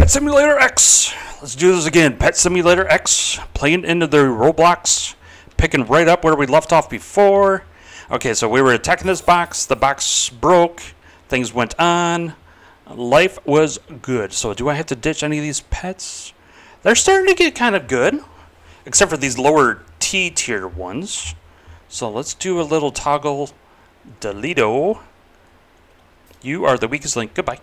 Pet Simulator X. Let's do this again. Pet Simulator X. Playing into the Roblox. Picking right up where we left off before. Okay, so we were attacking this box. The box broke. Things went on. Life was good. So do I have to ditch any of these pets? They're starting to get kind of good. Except for these lower T tier ones. So let's do a little toggle Delito. You are the weakest link. Goodbye.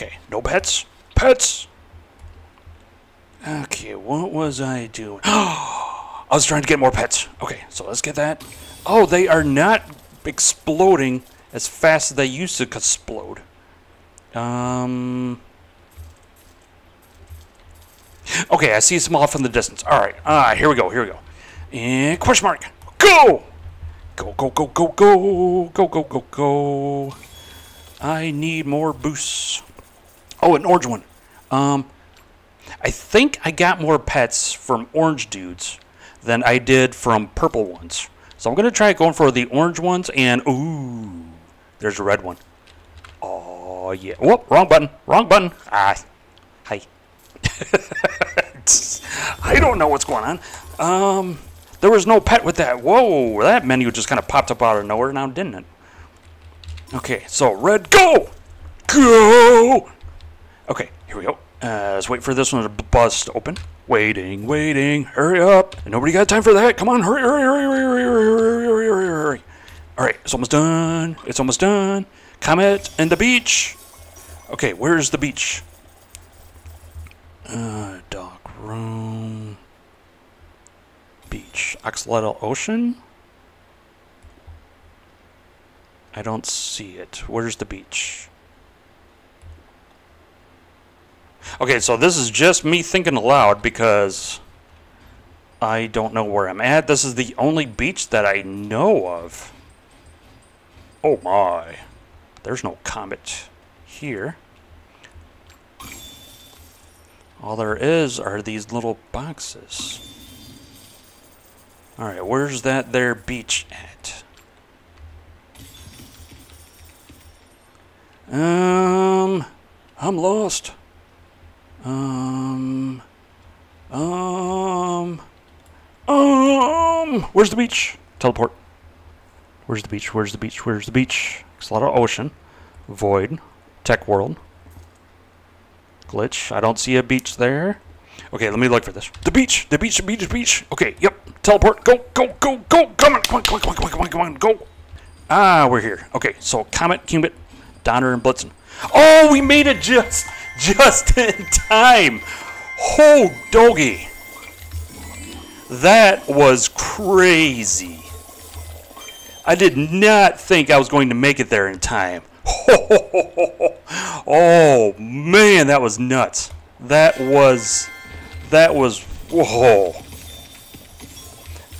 Okay, no pets. Pets! Okay, what was I doing? I was trying to get more pets. Okay, so let's get that. Oh, they are not exploding as fast as they used to explode. Um. Okay, I see some off in the distance. All right, ah, here we go, here we go. And question mark, go! Go, go, go, go, go, go, go, go, go. I need more boosts. Oh, an orange one. Um, I think I got more pets from orange dudes than I did from purple ones. So I'm gonna try going for the orange ones, and ooh, there's a red one. Oh yeah. Whoop, wrong button. Wrong button. Ah, hi. I don't know what's going on. Um, there was no pet with that. Whoa, that menu just kind of popped up out of nowhere now, didn't it? Okay, so red, go, go. Okay, here we go. Uh, let's wait for this one to bust open. Waiting, waiting, hurry up. Nobody got time for that. Come on, hurry, hurry, hurry, hurry, hurry, hurry, hurry, hurry. All right, it's almost done. It's almost done. Comet and the beach. Okay, where's the beach? Uh, dock room. Beach. Axolotl Ocean? I don't see it. Where's the beach? Okay, so this is just me thinking aloud because I don't know where I'm at. This is the only beach that I know of. Oh my. There's no comet here. All there is are these little boxes. Alright, where's that there beach at? Um, I'm lost. Um, um, um, where's the beach? Teleport. Where's the beach? Where's the beach? Where's the beach? It's a lot of ocean. Void. Tech world. Glitch. I don't see a beach there. Okay, let me look for this. The beach! The beach, the beach, the beach! Okay, yep. Teleport. Go, go, go, go! Come on, come on, come on, come on, come on, come on, go! Ah, we're here. Okay, so Comet, Cupid, Donner, and Blitzen. Oh, we made it just, just in time! Oh, doggy! That was crazy. I did not think I was going to make it there in time. Oh man, that was nuts. That was that was whoa.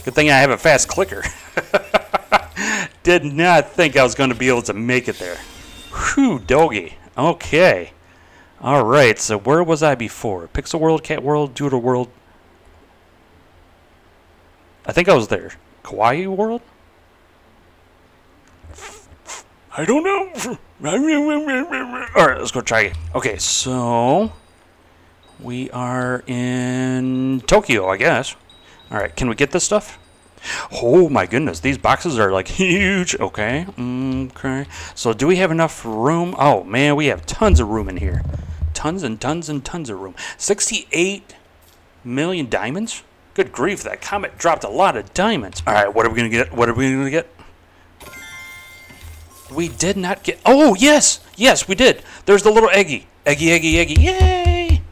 Good thing I have a fast clicker. Did not think I was going to be able to make it there. Whew, doggy. Okay. All right. So where was I before? Pixel World, Cat World, Doodle World. I think I was there. Kawaii World. I don't know. All right, let's go try it. Okay, so we are in Tokyo, I guess. All right, can we get this stuff? Oh my goodness, these boxes are like huge. Okay, okay. So do we have enough room? Oh man, we have tons of room in here. Tons and tons and tons of room. 68 million diamonds? Good grief, that comet dropped a lot of diamonds. All right, what are we going to get? What are we going to get? We did not get. Oh, yes! Yes, we did. There's the little eggy. Eggy, eggy, eggy. Yay!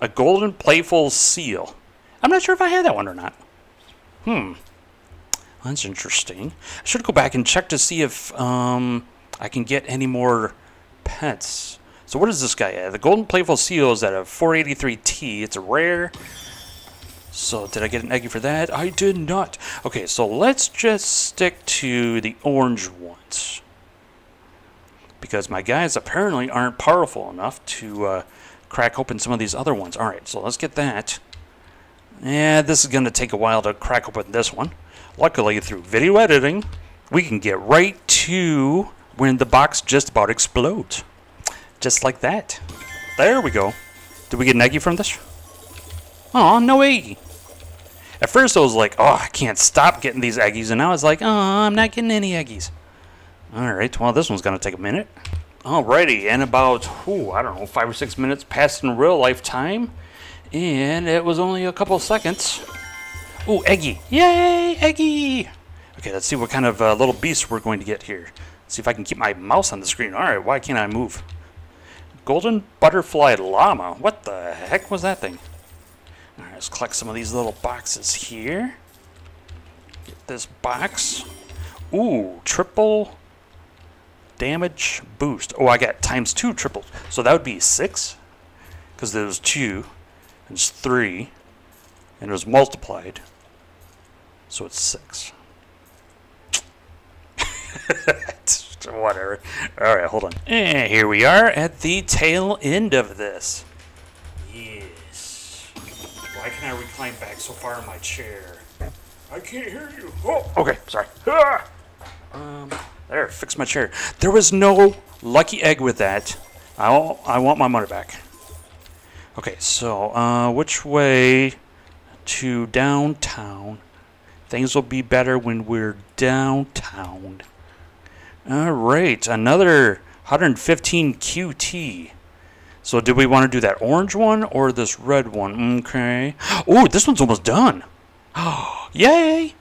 A golden playful seal. I'm not sure if I had that one or not. Hmm. That's interesting. I should go back and check to see if um, I can get any more pets. So what is this guy at? The golden playful seal is at a 483T. It's a rare. So did I get an eggy for that? I did not. Okay, so let's just stick to the orange ones. Because my guys apparently aren't powerful enough to uh, crack open some of these other ones. Alright, so let's get that. Yeah, this is going to take a while to crack open this one. Luckily, through video editing, we can get right to when the box just about explodes. Just like that. There we go. Did we get an eggie from this? Oh, no eggie. At first I was like, oh, I can't stop getting these eggies. And now it's like, oh, I'm not getting any eggies. Alright, well, this one's going to take a minute. Alrighty, and about, ooh, I don't know, five or six minutes passed in real life time. And it was only a couple seconds. Ooh, Eggy. Yay, Eggy! Okay, let's see what kind of uh, little beast we're going to get here. see if I can keep my mouse on the screen. Alright, why can't I move? Golden Butterfly Llama. What the heck was that thing? Alright, let's collect some of these little boxes here. Get this box. Ooh, triple damage boost. Oh, I got times two triple. So that would be six. Because there was two. And it's three. And it was multiplied. So it's six. Whatever. Alright, hold on. And here we are at the tail end of this. Yes. Why can I recline back so far in my chair? I can't hear you. Oh, okay, sorry. Ah! Um, there, fix my chair. There was no lucky egg with that. I want, I want my money back. Okay, so, uh, which way to downtown? Things will be better when we're downtown. Alright, another 115 QT. So did we want to do that orange one or this red one? Okay. Oh, this one's almost done. Oh, yay!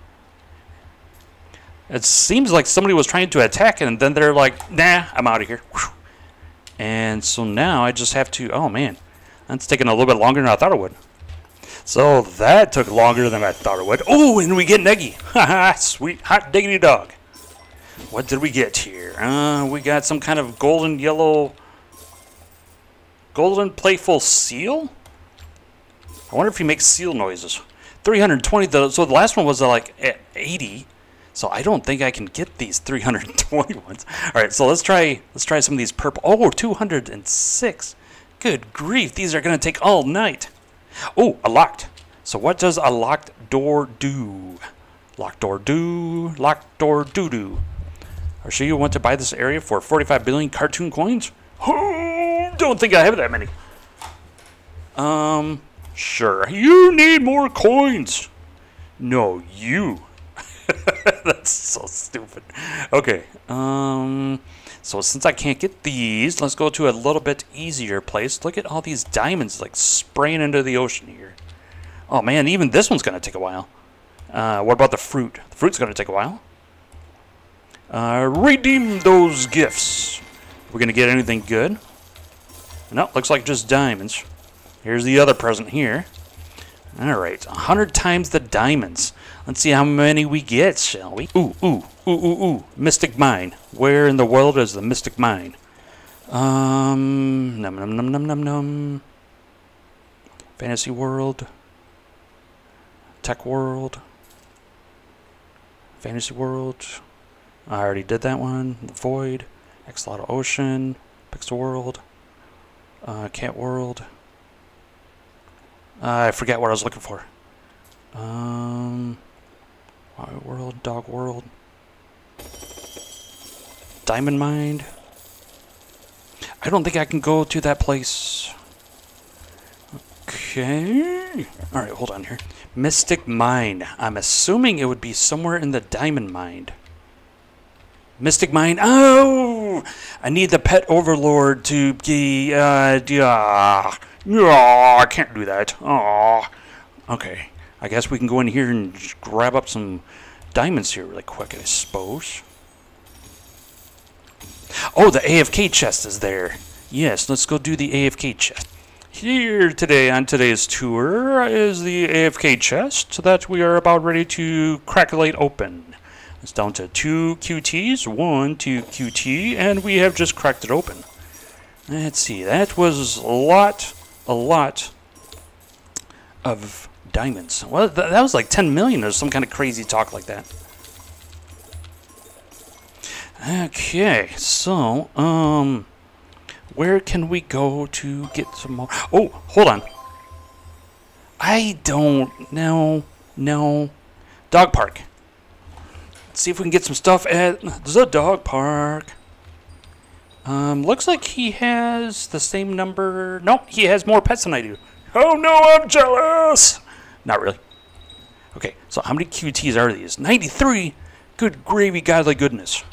It seems like somebody was trying to attack and then they're like, nah, I'm out of here. And so now I just have to, oh man, that's taking a little bit longer than I thought it would. So that took longer than I thought it would. Oh, and we get. Haha, sweet hot diggity dog. What did we get here? Uh, we got some kind of golden yellow, golden playful seal? I wonder if he makes seal noises. 320, though, so the last one was uh, like 80. So I don't think I can get these 320 ones. All right, so let's try let's try some of these purple. Oh, 206. Good grief, these are going to take all night. Oh, a locked. So what does a locked door do? Locked door do, locked door do do. Are sure you want to buy this area for 45 billion cartoon coins? Don't think I have that many. Um, sure. You need more coins. No, you. That's so stupid. Okay. Um. So since I can't get these, let's go to a little bit easier place. Look at all these diamonds like spraying into the ocean here. Oh man, even this one's gonna take a while. Uh, what about the fruit? The fruit's gonna take a while. Uh, redeem those gifts. We're gonna get anything good? No, looks like just diamonds. Here's the other present here. Alright, 100 times the diamonds. Let's see how many we get, shall we? Ooh, ooh, ooh, ooh, ooh. Mystic Mine. Where in the world is the Mystic Mine? Um, num num num num num num. Fantasy World. Tech World. Fantasy World. I already did that one. The Void. Axolotl Ocean. Pixel World. Uh, Cat World. Uh, I forget what I was looking for. Um, Wild World, Dog World, Diamond Mine. I don't think I can go to that place. Okay. Alright, hold on here. Mystic Mine. I'm assuming it would be somewhere in the Diamond Mine. Mystic Mine. Oh! I need the Pet Overlord to be, uh, yeah. Oh, I can't do that. Oh. Okay. I guess we can go in here and grab up some diamonds here really quick, I suppose. Oh, the AFK chest is there. Yes, let's go do the AFK chest. Here today on today's tour is the AFK chest that we are about ready to craculate open. It's down to two QTs, one, two QT, and we have just cracked it open. Let's see, that was a lot a lot of diamonds. Well, th that was like 10 million or some kind of crazy talk like that. Okay, so, um, where can we go to get some more? Oh, hold on. I don't know. No. Dog park. See if we can get some stuff at the dog park. Um, looks like he has the same number. Nope, he has more pets than I do. Oh no, I'm jealous. Not really. Okay, so how many QTs are these? 93? Good gravy, godly goodness.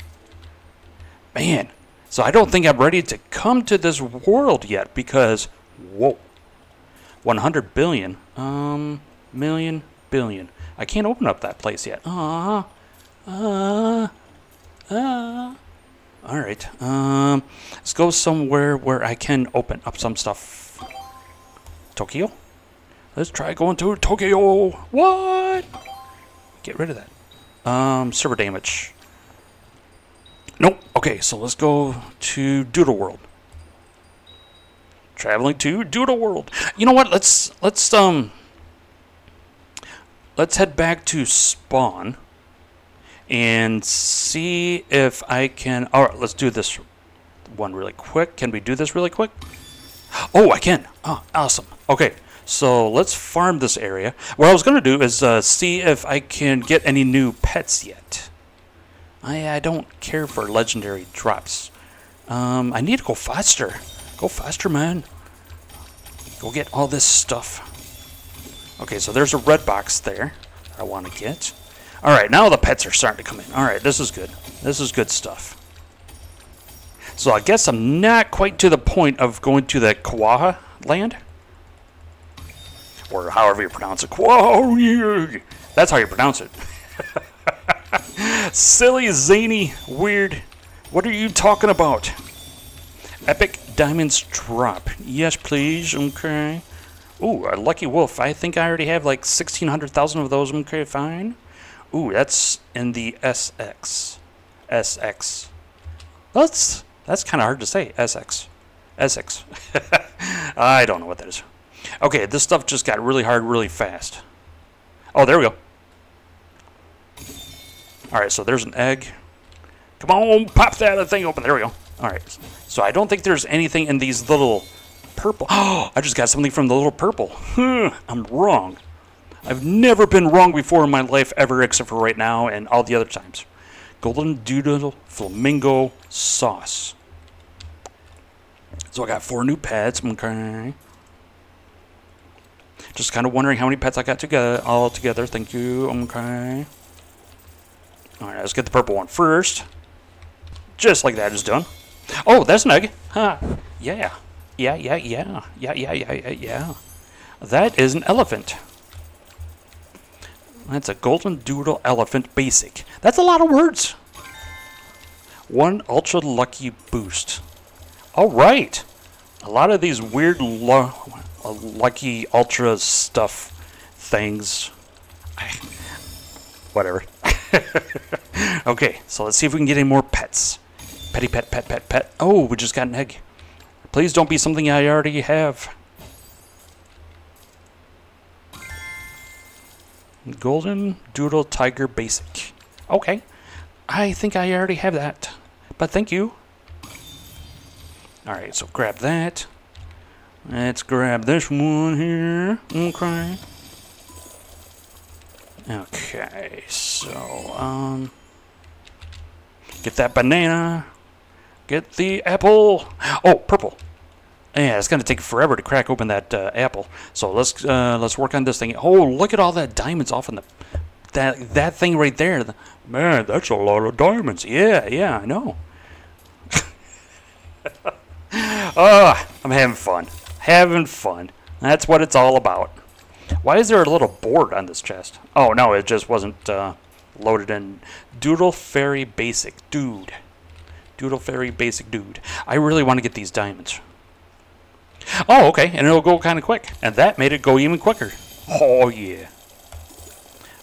Man, so I don't think I'm ready to come to this world yet because, whoa, 100 billion, um, million, billion. I can't open up that place yet. Ah, uh, uh. All right. Um, let's go somewhere where I can open up some stuff. Tokyo. Let's try going to Tokyo. What? Get rid of that. Um, server damage. Nope. Okay, so let's go to Doodle World. Traveling to Doodle World. You know what? Let's let's um let's head back to spawn and see if I can. All right, let's do this one really quick. Can we do this really quick? Oh, I can. Oh, awesome. Okay, so let's farm this area. What I was going to do is uh, see if I can get any new pets yet. I, I don't care for legendary drops. Um, I need to go faster. Go faster, man. Go get all this stuff. Okay, so there's a red box there I want to get. All right, now the pets are starting to come in. All right, this is good. This is good stuff. So I guess I'm not quite to the point of going to the Kawaha land. Or however you pronounce it. Kawaha. That's how you pronounce it. Silly, zany, weird. What are you talking about? Epic Diamonds drop. Yes, please. Okay. Ooh, a lucky wolf. I think I already have like 1,600,000 of those. Okay, fine. Ooh, that's in the SX. SX. That's that's kind of hard to say. SX. SX. I don't know what that is. Okay, this stuff just got really hard really fast. Oh, there we go. All right, so there's an egg. Come on, pop that thing open. There we go. All right. So I don't think there's anything in these little purple. Oh, I just got something from the little purple. Hmm, I'm wrong. I've never been wrong before in my life ever, except for right now and all the other times. Golden Doodle Flamingo Sauce. So I got four new pets. Okay. Just kind of wondering how many pets I got together all together. Thank you. Okay. All right, let's get the purple one first. Just like that is done. Oh, that's an egg. Huh. Yeah. Yeah, yeah, yeah. Yeah, yeah, yeah, yeah, yeah. That is an elephant. That's a Golden Doodle Elephant Basic. That's a lot of words. One Ultra Lucky Boost. All right. A lot of these weird uh, Lucky Ultra stuff things. Whatever. okay, so let's see if we can get any more pets. Petty pet, pet, pet, pet. Oh, we just got an egg. Please don't be something I already have. Golden Doodle Tiger Basic. Okay. I think I already have that. But thank you. Alright, so grab that. Let's grab this one here. Okay. Okay, so, um... Get that banana. Get the apple. Oh, purple. Yeah, it's gonna take forever to crack open that uh, apple. So let's uh, let's work on this thing. Oh, look at all that diamonds off in the that that thing right there. Man, that's a lot of diamonds. Yeah, yeah, I know. oh, I'm having fun. Having fun. That's what it's all about. Why is there a little board on this chest? Oh no, it just wasn't uh, loaded in. Doodle Fairy Basic, dude. Doodle Fairy Basic, dude. I really want to get these diamonds. Oh, okay, and it'll go kind of quick. And that made it go even quicker. Oh, yeah.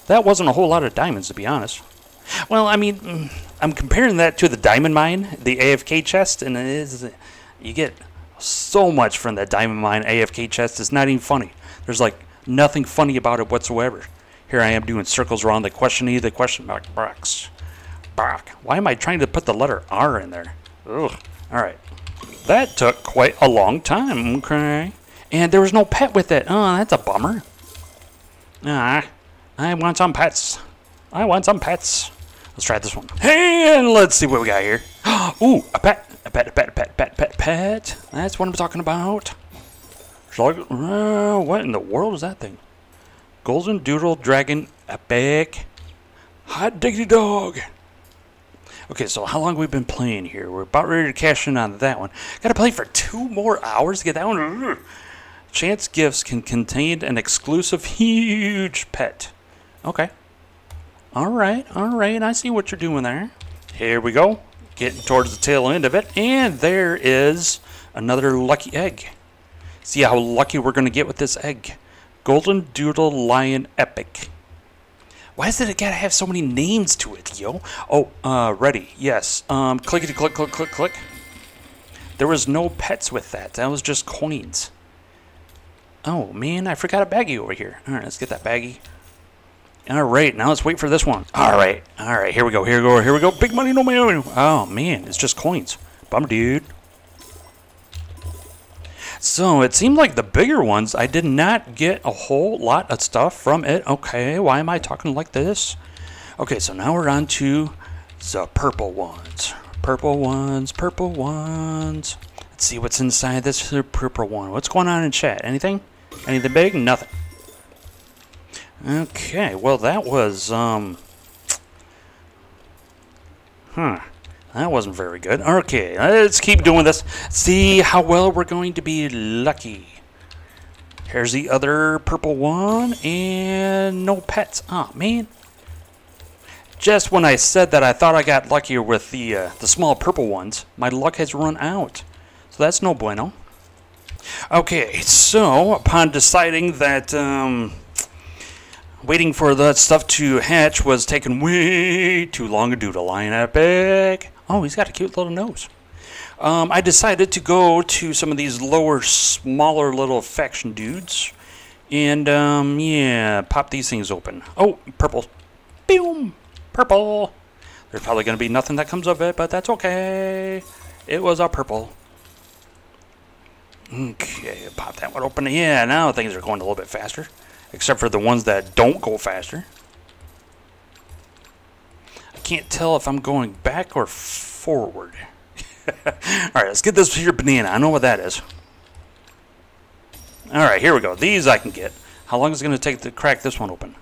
That wasn't a whole lot of diamonds, to be honest. Well, I mean, I'm comparing that to the diamond mine, the AFK chest, and it is, you get so much from that diamond mine AFK chest. It's not even funny. There's like nothing funny about it whatsoever. Here I am doing circles around the question E, the question mark box. Bark. Why am I trying to put the letter R in there? Ugh. All right. That took quite a long time, okay? And there was no pet with it. Oh, that's a bummer. Ah, I want some pets. I want some pets. Let's try this one. And let's see what we got here. Ooh, a pet, a pet, a pet, a pet, pet, pet, pet. That's what I'm talking about. Uh, what in the world is that thing? Golden Doodle Dragon Epic. Hot diggity dog. Okay, so how long we've we been playing here? We're about ready to cash in on that one. Got to play for two more hours to get that one. Chance gifts can contain an exclusive huge pet. Okay. All right, all right. I see what you're doing there. Here we go. Getting towards the tail end of it. And there is another lucky egg. See how lucky we're going to get with this egg. Golden Doodle Lion Epic. Why does it gotta have so many names to it, yo? Oh, uh, ready. Yes. Um, clickety click, click, click, click. There was no pets with that. That was just coins. Oh, man, I forgot a baggie over here. All right, let's get that baggie. All right, now let's wait for this one. All right, all right, here we go, here we go, here we go. Big money, no money. Oh, man, it's just coins. Bum, dude. So it seemed like the bigger ones, I did not get a whole lot of stuff from it. Okay, why am I talking like this? Okay, so now we're on to the purple ones. Purple ones, purple ones. Let's see what's inside this purple one. What's going on in chat? Anything? Anything big? Nothing. Okay, well that was, um... Huh. That wasn't very good. Okay, let's keep doing this. See how well we're going to be lucky. Here's the other purple one, and no pets. Oh, man. Just when I said that I thought I got luckier with the, uh, the small purple ones, my luck has run out. So that's no bueno. Okay, so upon deciding that um, waiting for that stuff to hatch was taking way too long to do the lion epic, Oh, he's got a cute little nose. Um, I decided to go to some of these lower, smaller little faction dudes. And, um, yeah, pop these things open. Oh, purple. Boom! Purple! There's probably going to be nothing that comes of it, but that's okay. It was a purple. Okay, pop that one open. Yeah, now things are going a little bit faster. Except for the ones that don't go faster can't tell if I'm going back or forward. Alright, let's get this here banana. I know what that is. Alright, here we go. These I can get. How long is it going to take to crack this one open?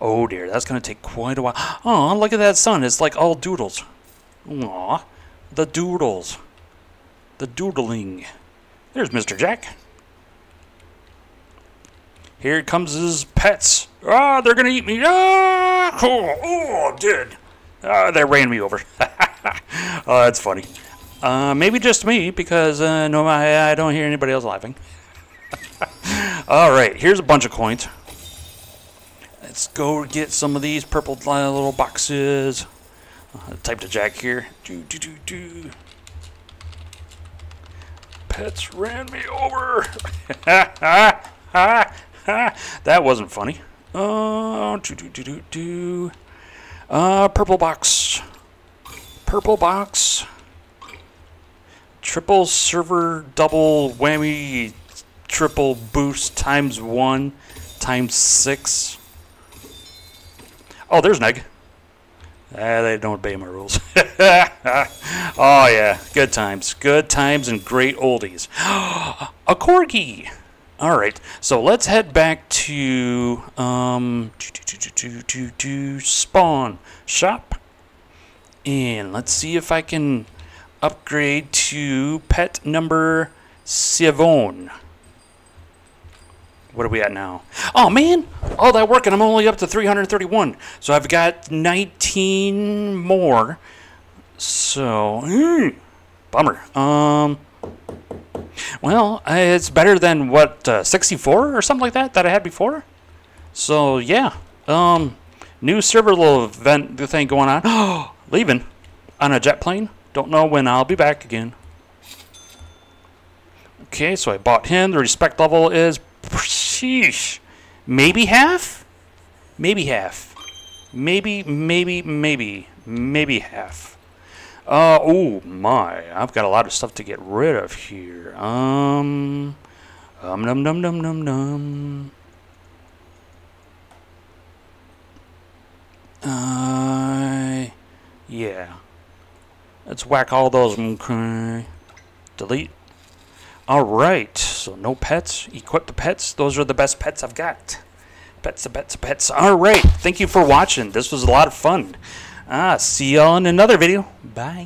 Oh dear, that's going to take quite a while. Oh, look at that sun. It's like all doodles. Aw, the doodles. The doodling. There's Mr. Jack. Here comes his pets. Ah, they're going to eat me. Ah, oh, oh, did. Oh, they ran me over. oh, that's funny. Uh, maybe just me, because uh, no, I, I don't hear anybody else laughing. All right, here's a bunch of coins. Let's go get some of these purple little boxes. Uh, type to Jack here. Do, do, do, do. Pets ran me over. that wasn't funny. Oh, do, do, do, do, do. Uh, purple box. Purple box. Triple server double whammy triple boost times one times six. Oh, there's an egg. Ah, they don't obey my rules. oh, yeah. Good times. Good times and great oldies. a corgi! All right, so let's head back to um, to, to, to, spawn shop, and let's see if I can upgrade to pet number seven. What are we at now? Oh man, all that work and I'm only up to 331. So I've got 19 more. So, mm, bummer. Um, well, it's better than what uh, 64 or something like that that I had before. So yeah, um, new server little event thing going on. Leaving on a jet plane. Don't know when I'll be back again. Okay, so I bought him. The respect level is sheesh, maybe half, maybe half, maybe maybe maybe maybe half. Uh, oh my, I've got a lot of stuff to get rid of here. Um, um, num num num num num. Uh, yeah. Let's whack all those. Okay. Delete. All right. So no pets. Equip the pets. Those are the best pets I've got. Pets, pets, pets. All right. Thank you for watching. This was a lot of fun. Ah, see y'all in another video. Bye.